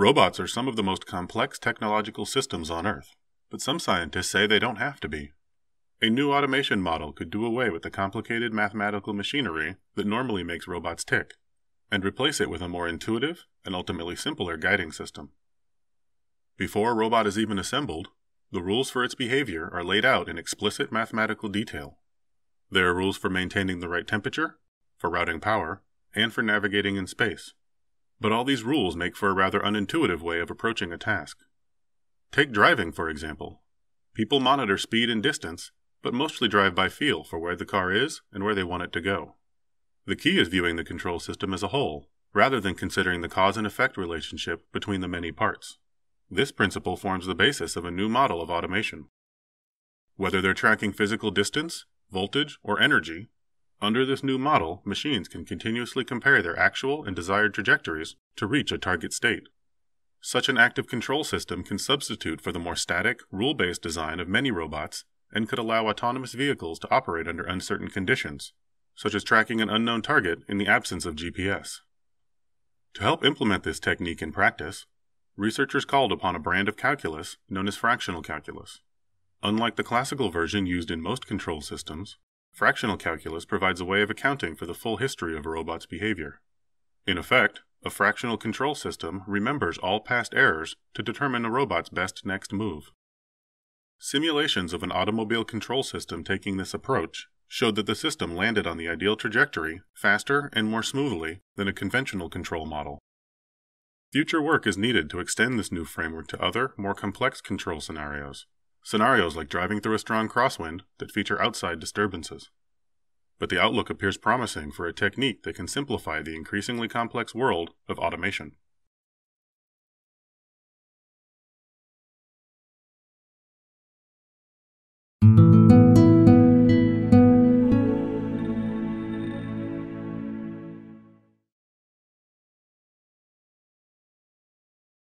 Robots are some of the most complex technological systems on Earth, but some scientists say they don't have to be. A new automation model could do away with the complicated mathematical machinery that normally makes robots tick, and replace it with a more intuitive and ultimately simpler guiding system. Before a robot is even assembled, the rules for its behavior are laid out in explicit mathematical detail. There are rules for maintaining the right temperature, for routing power, and for navigating in space. But all these rules make for a rather unintuitive way of approaching a task. Take driving, for example. People monitor speed and distance, but mostly drive by feel for where the car is and where they want it to go. The key is viewing the control system as a whole, rather than considering the cause and effect relationship between the many parts. This principle forms the basis of a new model of automation. Whether they're tracking physical distance, voltage, or energy, under this new model, machines can continuously compare their actual and desired trajectories to reach a target state. Such an active control system can substitute for the more static, rule based design of many robots and could allow autonomous vehicles to operate under uncertain conditions, such as tracking an unknown target in the absence of GPS. To help implement this technique in practice, researchers called upon a brand of calculus known as fractional calculus. Unlike the classical version used in most control systems, Fractional calculus provides a way of accounting for the full history of a robot's behavior. In effect, a fractional control system remembers all past errors to determine a robot's best next move. Simulations of an automobile control system taking this approach showed that the system landed on the ideal trajectory faster and more smoothly than a conventional control model. Future work is needed to extend this new framework to other, more complex control scenarios, scenarios like driving through a strong crosswind that feature outside disturbances. But the outlook appears promising for a technique that can simplify the increasingly complex world of automation.